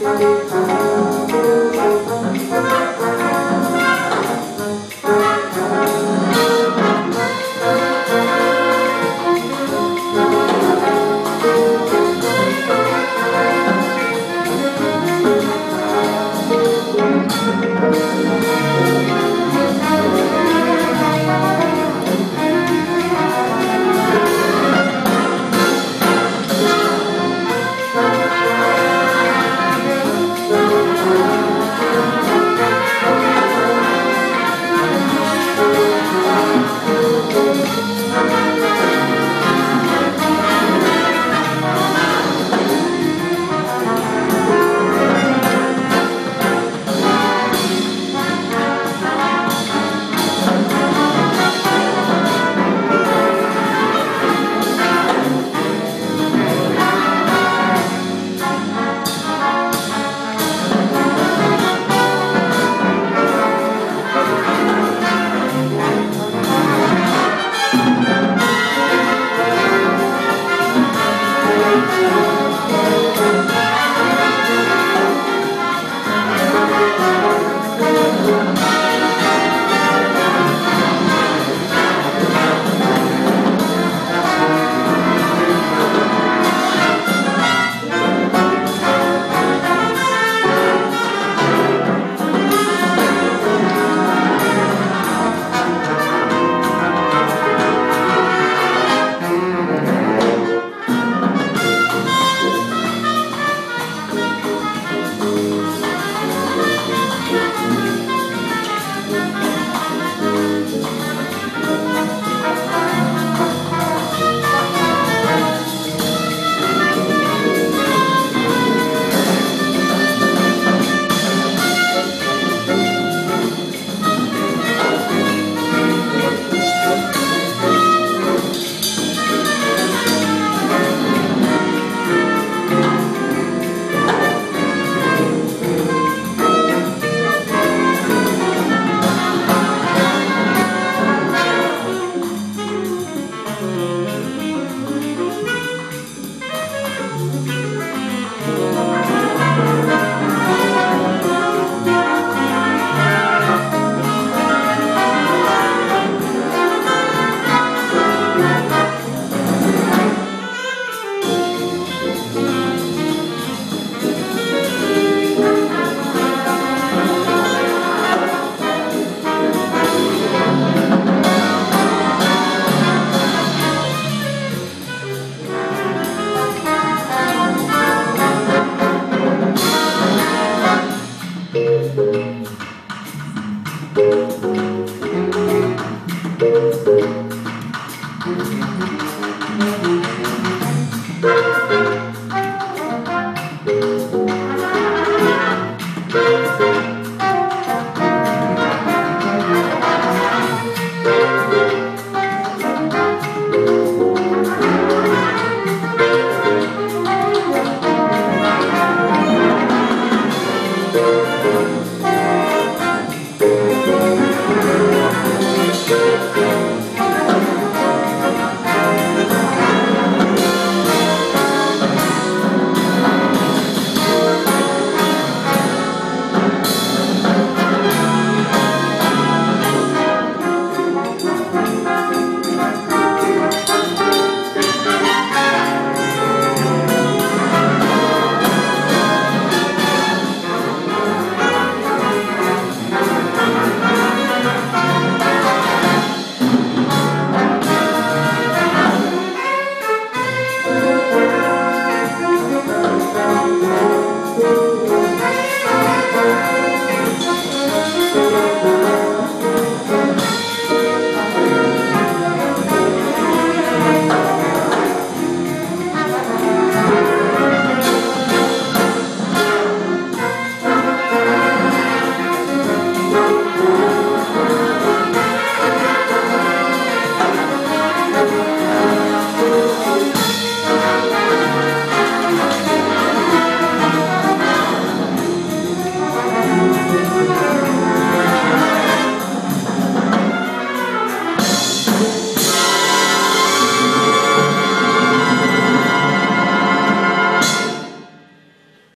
Música